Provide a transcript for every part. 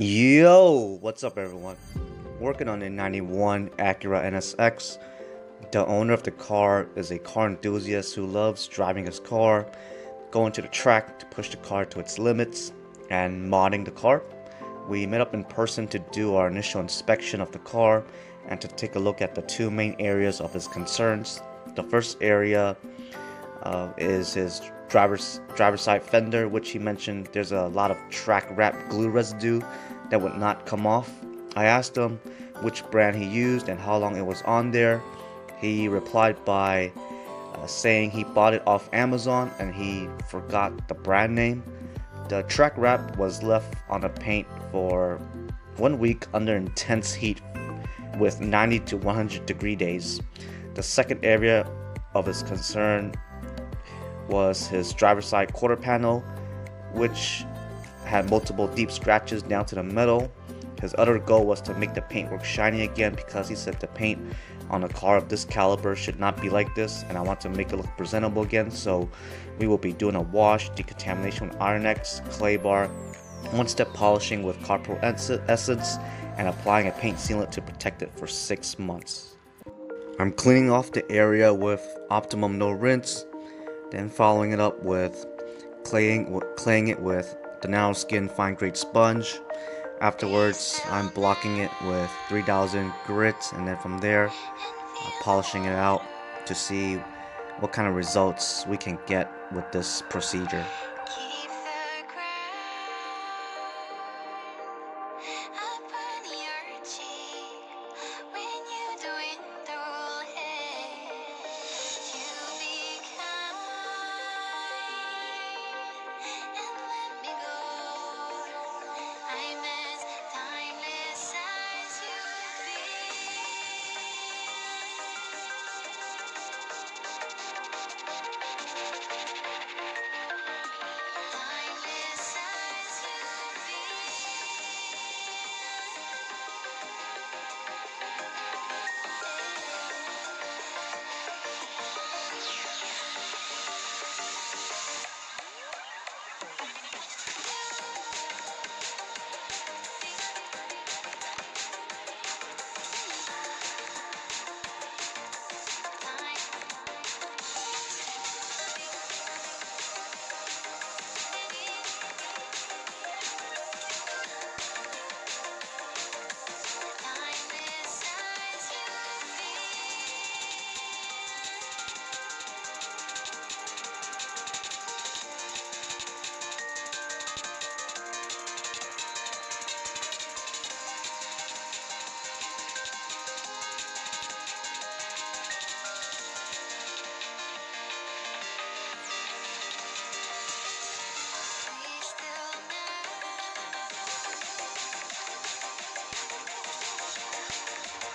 Yo, what's up everyone? Working on a 91 Acura NSX. The owner of the car is a car enthusiast who loves driving his car, going to the track to push the car to its limits, and modding the car. We met up in person to do our initial inspection of the car and to take a look at the two main areas of his concerns. The first area uh, is his driver's driver's side fender, which he mentioned there's a lot of track wrap glue residue that would not come off. I asked him which brand he used and how long it was on there. He replied by uh, saying he bought it off Amazon and he forgot the brand name. The track wrap was left on the paint for one week under intense heat with 90 to 100 degree days. The second area of his concern was his driver's side quarter panel, which had multiple deep scratches down to the middle. His other goal was to make the paintwork shiny again because he said the paint on a car of this caliber should not be like this and I want to make it look presentable again so we will be doing a wash, decontamination with Iron-X, clay bar, one step polishing with Carpro Essence and applying a paint sealant to protect it for 6 months. I'm cleaning off the area with Optimum No Rinse then following it up with claying, claying it with the Nanoskin fine grade sponge. Afterwards, I'm blocking it with 3000 grit and then from there, uh, polishing it out to see what kind of results we can get with this procedure.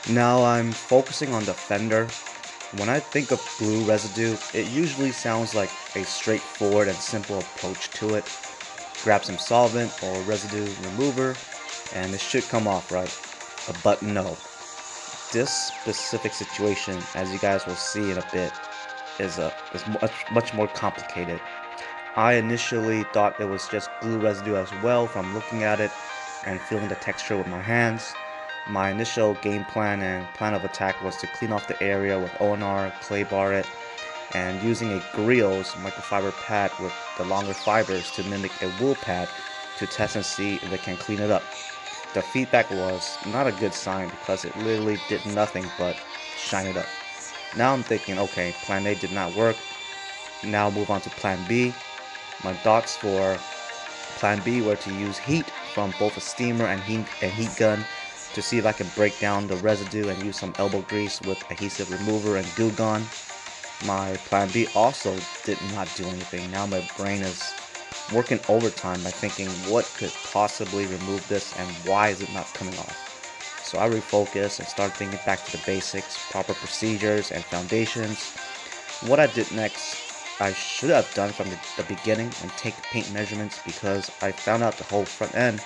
Now I'm focusing on the fender. When I think of glue residue, it usually sounds like a straightforward and simple approach to it. Grab some solvent or residue remover and it should come off right. But no. This specific situation, as you guys will see in a bit, is, a, is much, much more complicated. I initially thought it was just glue residue as well from looking at it and feeling the texture with my hands. My initial game plan and plan of attack was to clean off the area with ONR, clay bar it, and using a Griot's microfiber pad with the longer fibers to mimic a wool pad to test and see if it can clean it up. The feedback was not a good sign because it literally did nothing but shine it up. Now I'm thinking, okay, plan A did not work. Now move on to plan B. My thoughts for plan B were to use heat from both a steamer and heat, and heat gun to see if I can break down the residue and use some elbow grease with adhesive remover and Goo Gone. My plan B also did not do anything. Now my brain is working overtime by thinking what could possibly remove this and why is it not coming off. So I refocus and start thinking back to the basics, proper procedures and foundations. What I did next, I should have done from the, the beginning and take paint measurements because I found out the whole front end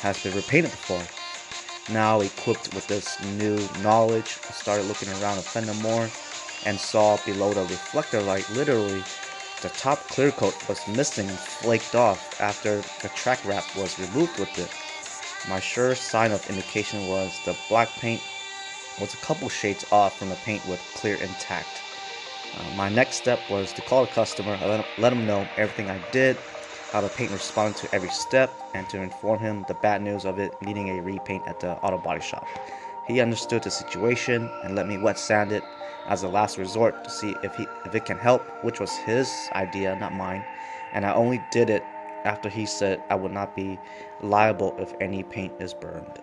has been repainted before. Now equipped with this new knowledge, I started looking around the fender more and saw below the reflector light literally the top clear coat was missing and flaked off after the track wrap was removed with it. My sure sign of indication was the black paint was a couple shades off from the paint with clear intact. Uh, my next step was to call the customer, let let him know everything I did, how the paint responded to every step, and to inform him the bad news of it needing a repaint at the auto body shop. He understood the situation and let me wet sand it as a last resort to see if he if it can help, which was his idea, not mine. And I only did it after he said I would not be liable if any paint is burned.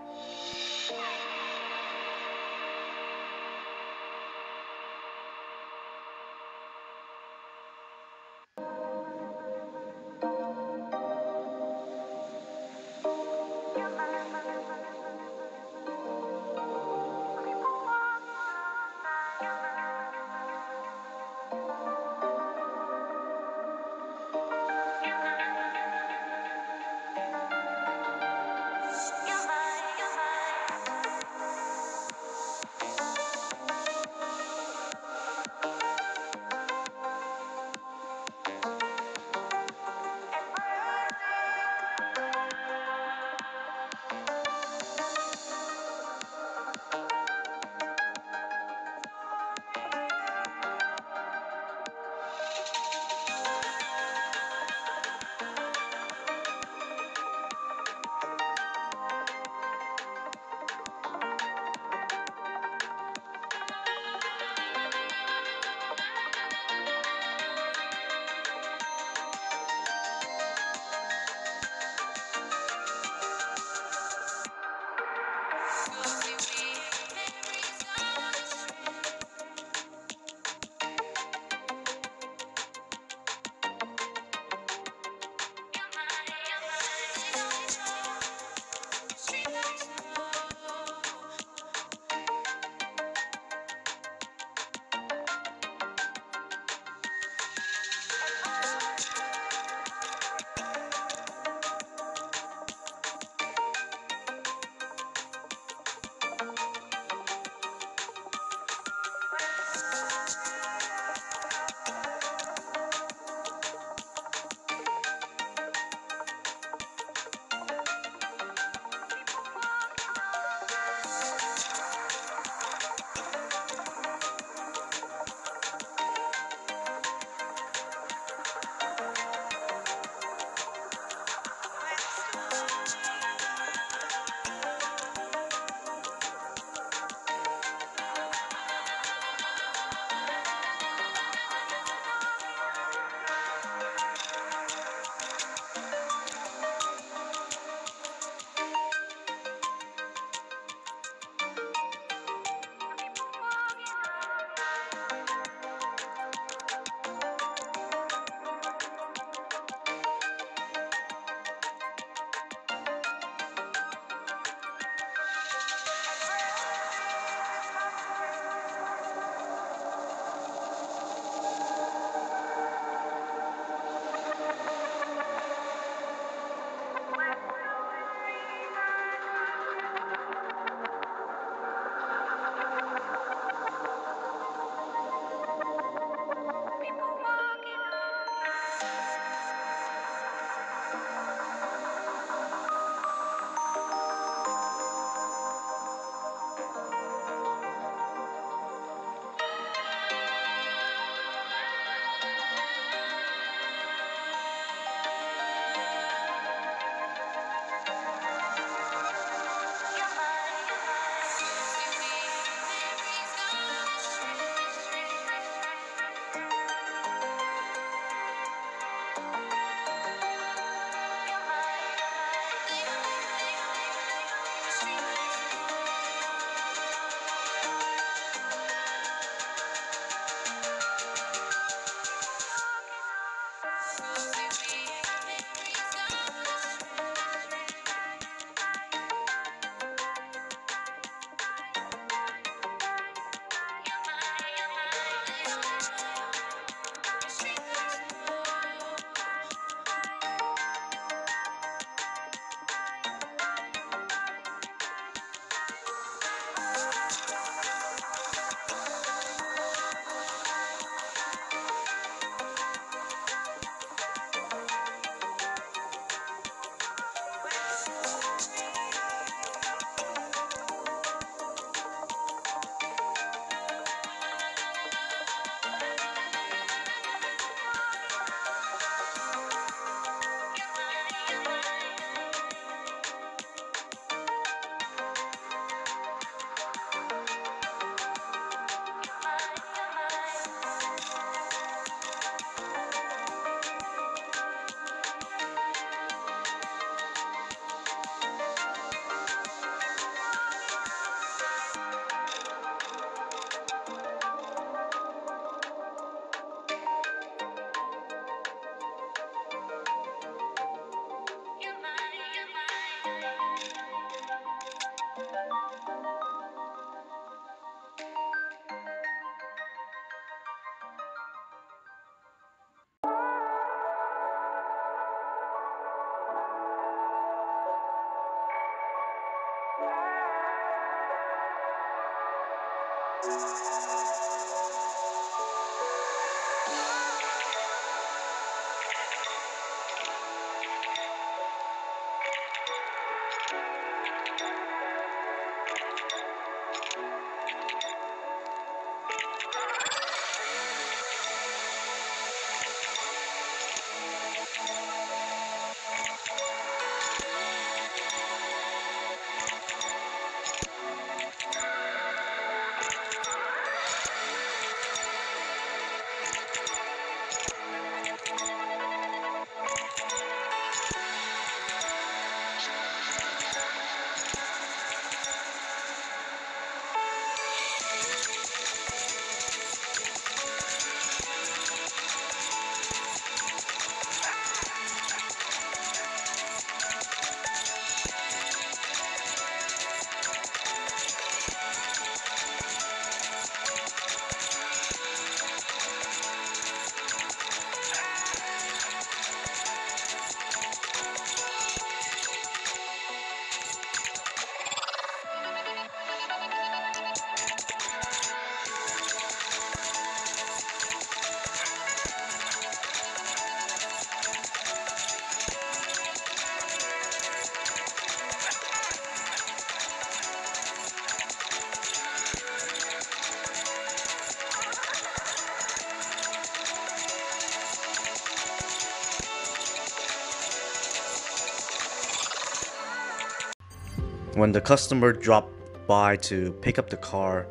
When the customer dropped by to pick up the car,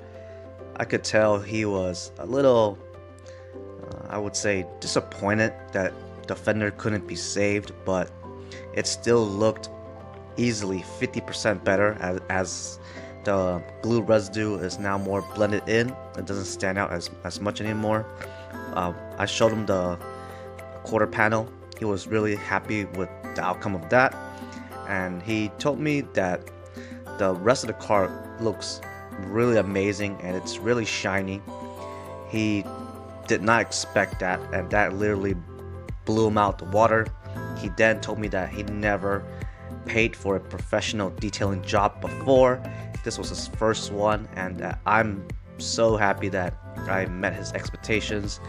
I could tell he was a little, uh, I would say, disappointed that the fender couldn't be saved, but it still looked easily 50% better as, as the glue residue is now more blended in. It doesn't stand out as, as much anymore. Uh, I showed him the quarter panel. He was really happy with the outcome of that. And he told me that the rest of the car looks really amazing and it's really shiny. He did not expect that, and that literally blew him out the water. He then told me that he never paid for a professional detailing job before. This was his first one, and I'm so happy that I met his expectations,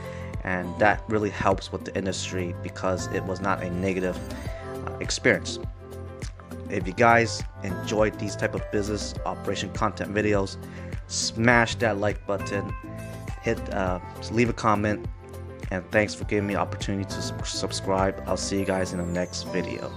and that really helps with the industry because it was not a negative uh, experience if you guys enjoyed these type of business operation content videos smash that like button hit uh, leave a comment and thanks for giving me opportunity to subscribe. I'll see you guys in the next video